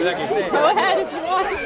Go ahead if you want.